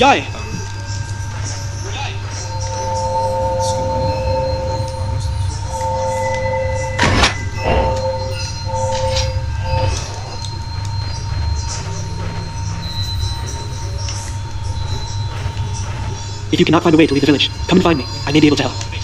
Jeg If you cannot find a way to leave the village, come and find me. I may be able to help.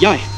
Rồi.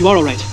You are alright.